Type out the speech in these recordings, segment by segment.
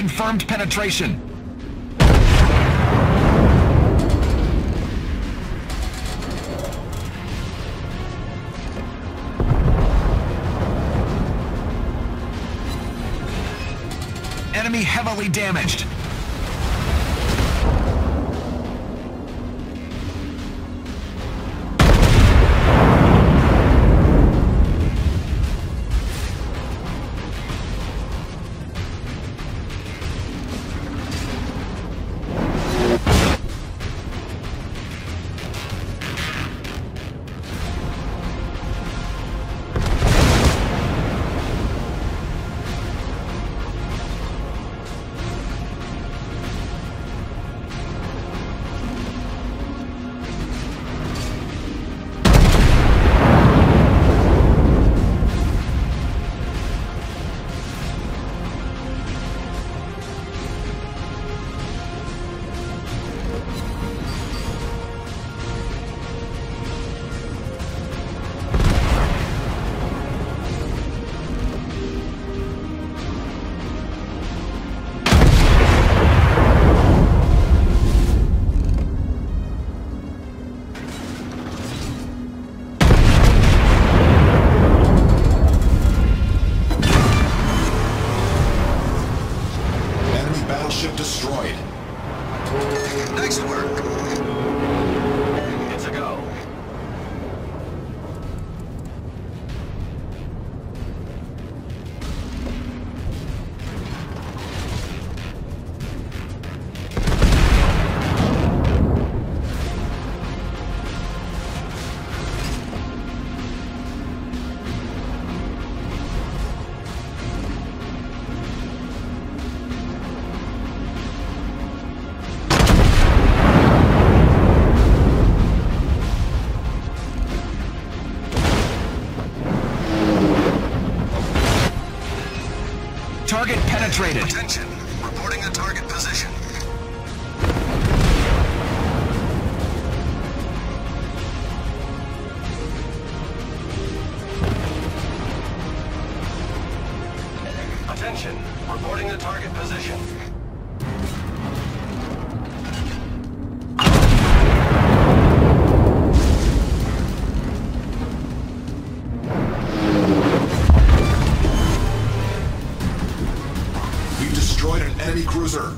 Confirmed penetration. Enemy heavily damaged. Target penetrated. Attention. Reporting the target position. Attention. Reporting the target position. Enemy cruiser.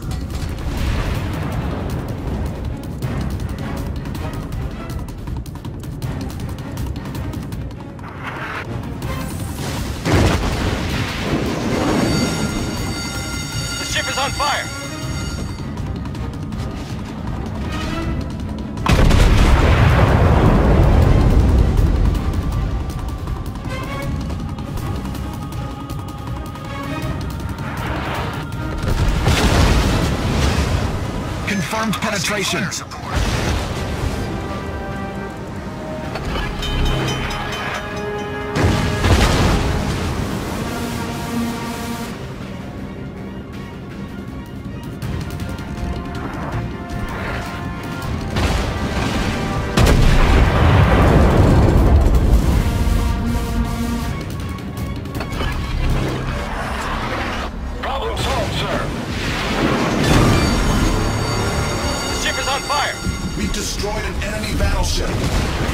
The ship is on fire. Confirmed penetration. All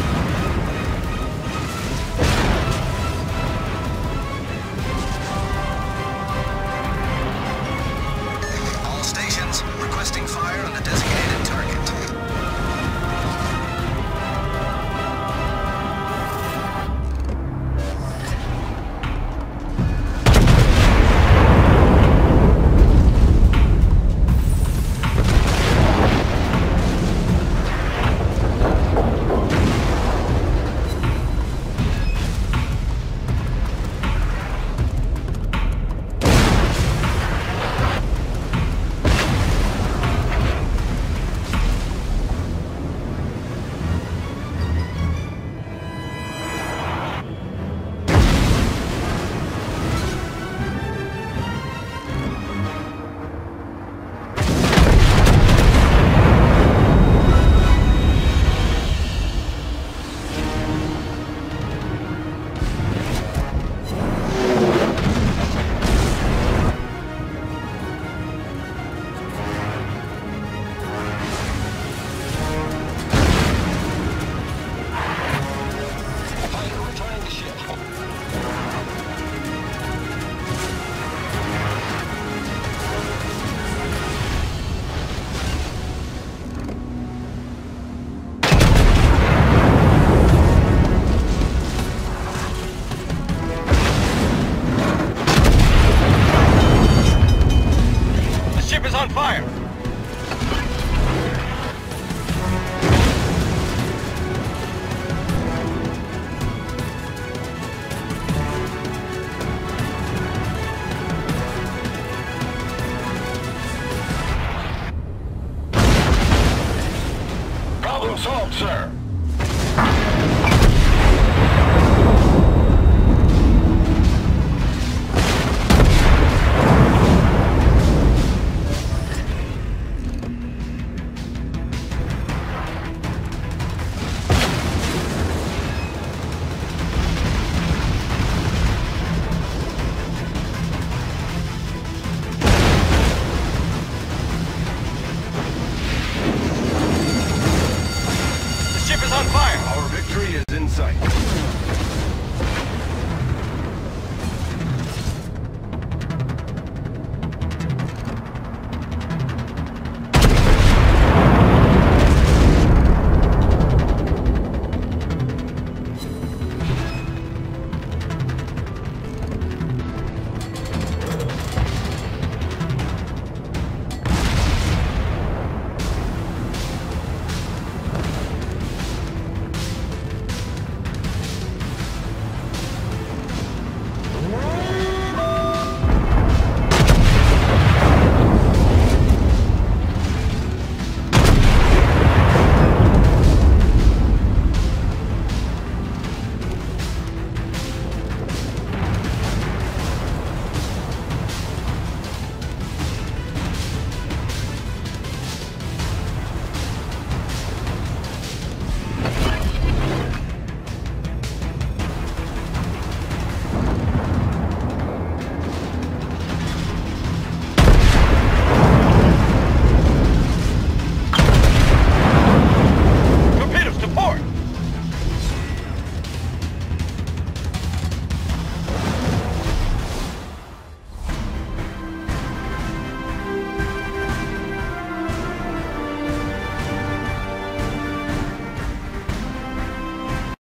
sir.